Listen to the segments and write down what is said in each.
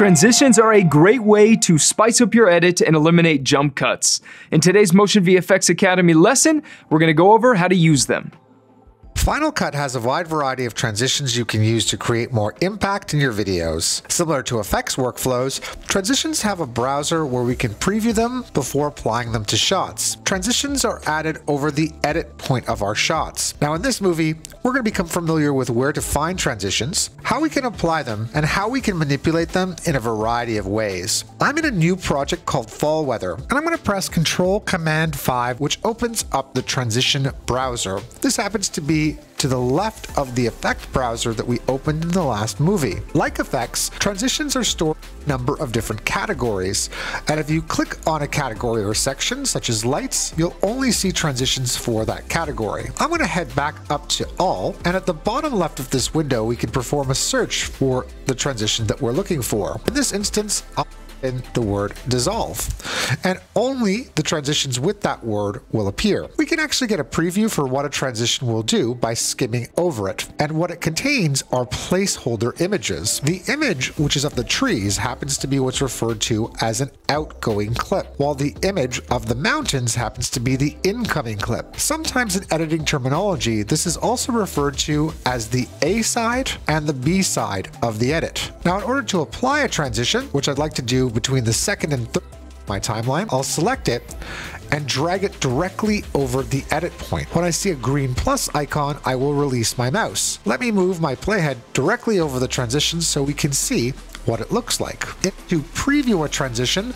Transitions are a great way to spice up your edit and eliminate jump cuts. In today's Motion VFX Academy lesson, we're going to go over how to use them. Final Cut has a wide variety of transitions you can use to create more impact in your videos. Similar to effects workflows, transitions have a browser where we can preview them before applying them to shots. Transitions are added over the edit point of our shots. Now in this movie, we're going to become familiar with where to find transitions, how we can apply them, and how we can manipulate them in a variety of ways. I'm in a new project called Fall Weather, and I'm going to press Control Command 5, which opens up the transition browser. This happens to be to the left of the effect browser that we opened in the last movie. Like effects, transitions are stored in a number of different categories, and if you click on a category or section, such as lights, you'll only see transitions for that category. I'm going to head back up to all, and at the bottom left of this window, we can perform a search for the transition that we're looking for. In this instance, I'll in the word dissolve. And only the transitions with that word will appear. We can actually get a preview for what a transition will do by skimming over it. And what it contains are placeholder images. The image, which is of the trees, happens to be what's referred to as an outgoing clip, while the image of the mountains happens to be the incoming clip. Sometimes in editing terminology, this is also referred to as the A side and the B side of the edit. Now, in order to apply a transition, which I'd like to do between the second and third my timeline, I'll select it and drag it directly over the edit point. When I see a green plus icon, I will release my mouse. Let me move my playhead directly over the transition so we can see what it looks like. To preview a transition,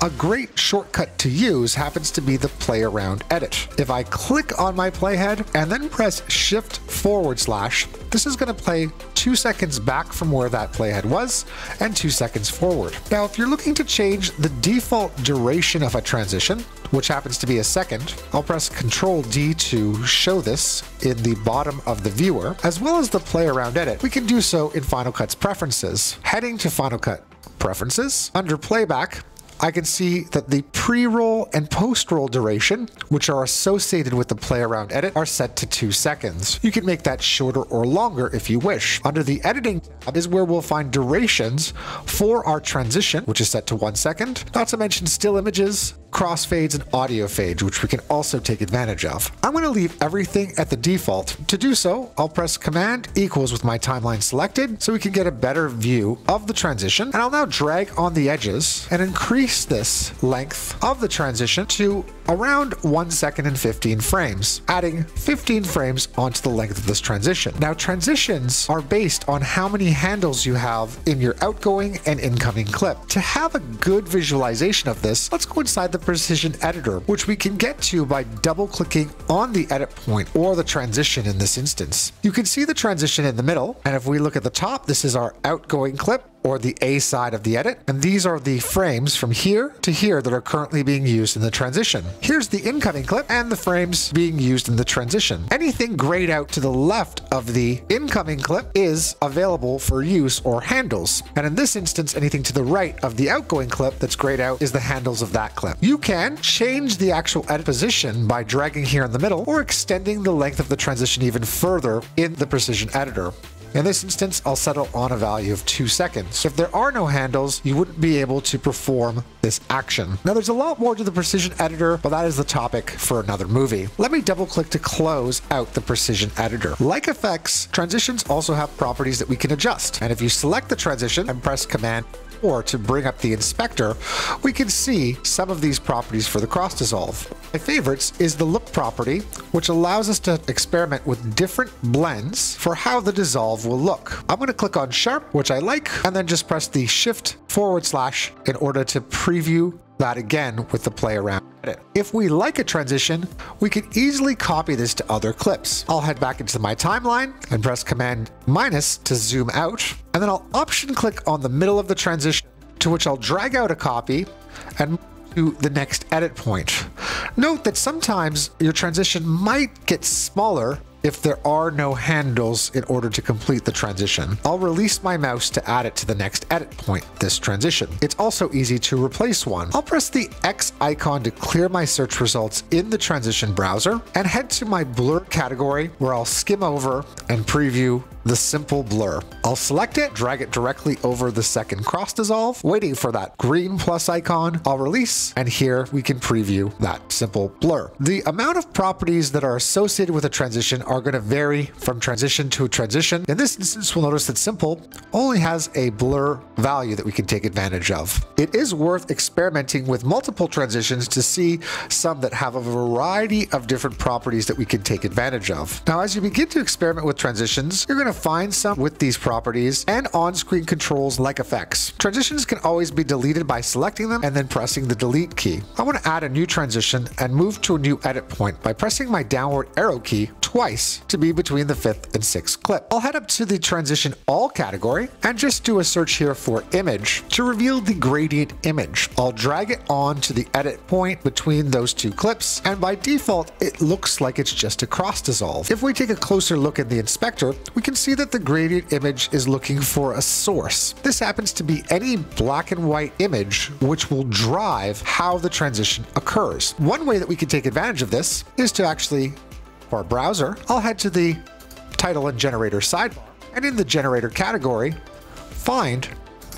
a great shortcut to use happens to be the play around edit. If I click on my playhead and then press shift forward slash, this is going to play two seconds back from where that playhead was and two seconds forward. Now, if you're looking to change the default duration of a transition, which happens to be a second, I'll press Control D to show this in the bottom of the viewer, as well as the play around edit. We can do so in Final Cut's preferences. Heading to Final Cut Preferences, under Playback, I can see that the pre-roll and post-roll duration, which are associated with the play around edit, are set to two seconds. You can make that shorter or longer if you wish. Under the editing tab is where we'll find durations for our transition, which is set to one second, not to mention still images, crossfades, and audio fades, which we can also take advantage of. I'm going to leave everything at the default. To do so, I'll press Command equals with my timeline selected so we can get a better view of the transition. And I'll now drag on the edges and increase this length of the transition to around 1 second and 15 frames, adding 15 frames onto the length of this transition. Now, transitions are based on how many handles you have in your outgoing and incoming clip. To have a good visualization of this, let's go inside the Precision Editor, which we can get to by double clicking on the edit point or the transition in this instance. You can see the transition in the middle, and if we look at the top, this is our outgoing clip or the A side of the edit. And these are the frames from here to here that are currently being used in the transition. Here's the incoming clip and the frames being used in the transition. Anything grayed out to the left of the incoming clip is available for use or handles. And in this instance, anything to the right of the outgoing clip that's grayed out is the handles of that clip. You can change the actual edit position by dragging here in the middle or extending the length of the transition even further in the precision editor. In this instance, I'll settle on a value of 2 seconds. If there are no handles, you wouldn't be able to perform this action. Now there's a lot more to the Precision Editor, but that is the topic for another movie. Let me double click to close out the Precision Editor. Like effects, transitions also have properties that we can adjust. And if you select the transition and press Command or to bring up the inspector, we can see some of these properties for the cross dissolve. My favorites is the look property, which allows us to experiment with different blends for how the dissolve will look. I'm going to click on sharp, which I like, and then just press the shift forward slash in order to preview that again with the play around. If we like a transition, we can easily copy this to other clips. I'll head back into my timeline and press Command minus to zoom out, and then I'll option click on the middle of the transition to which I'll drag out a copy and to the next edit point. Note that sometimes your transition might get smaller if there are no handles in order to complete the transition. I'll release my mouse to add it to the next edit point, this transition. It's also easy to replace one. I'll press the X icon to clear my search results in the transition browser and head to my blur category where I'll skim over and preview the simple blur. I'll select it, drag it directly over the second cross dissolve, waiting for that green plus icon. I'll release, and here we can preview that simple blur. The amount of properties that are associated with a transition are going to vary from transition to transition. In this instance, we'll notice that simple only has a blur value that we can take advantage of. It is worth experimenting with multiple transitions to see some that have a variety of different properties that we can take advantage of. Now, as you begin to experiment with transitions, you're going to find some with these properties and on-screen controls like effects. Transitions can always be deleted by selecting them and then pressing the delete key. I want to add a new transition and move to a new edit point by pressing my downward arrow key twice to be between the fifth and sixth clip. I'll head up to the transition all category and just do a search here for image to reveal the gradient image. I'll drag it on to the edit point between those two clips and by default it looks like it's just a cross dissolve. If we take a closer look at the inspector, we can see that the gradient image is looking for a source. This happens to be any black and white image which will drive how the transition occurs. One way that we can take advantage of this is to actually, for our browser, I'll head to the title and generator sidebar and in the generator category, find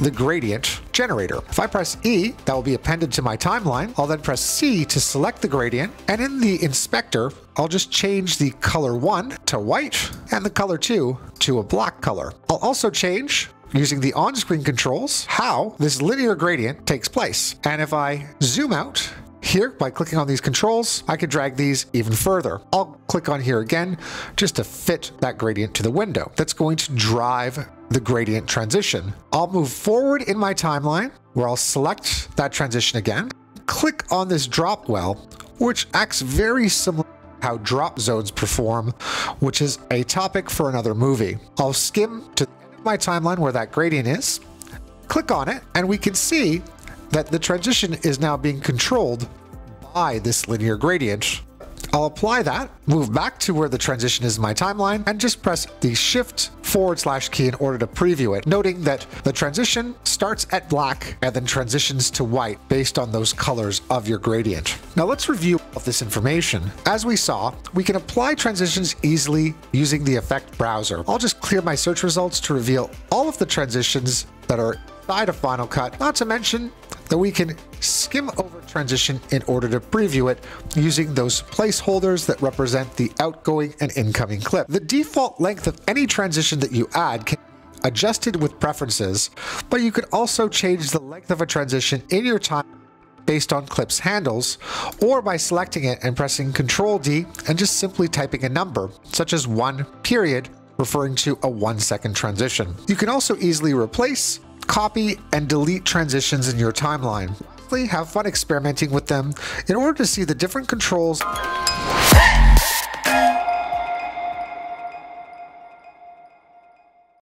the gradient generator. If I press E, that will be appended to my timeline. I'll then press C to select the gradient. And in the inspector, I'll just change the color 1 to white and the color 2 to a black color. I'll also change using the on-screen controls how this linear gradient takes place. And if I zoom out here, by clicking on these controls, I can drag these even further. I'll click on here again just to fit that gradient to the window. That's going to drive the gradient transition. I'll move forward in my timeline where I'll select that transition again, click on this drop well, which acts very similar how drop zones perform, which is a topic for another movie. I'll skim to my timeline where that gradient is, click on it, and we can see that the transition is now being controlled by this linear gradient. I'll apply that, move back to where the transition is in my timeline, and just press the shift forward slash key in order to preview it, noting that the transition starts at black and then transitions to white based on those colors of your gradient. Now let's review this information. As we saw, we can apply transitions easily using the effect browser. I'll just clear my search results to reveal all of the transitions that are inside of Final Cut, not to mention that we can skim over transition in order to preview it using those placeholders that represent the outgoing and incoming clip. The default length of any transition that you add can be adjusted with preferences, but you could also change the length of a transition in your time based on clips handles, or by selecting it and pressing Ctrl D and just simply typing a number, such as one period, referring to a one second transition. You can also easily replace copy and delete transitions in your timeline. Have fun experimenting with them in order to see the different controls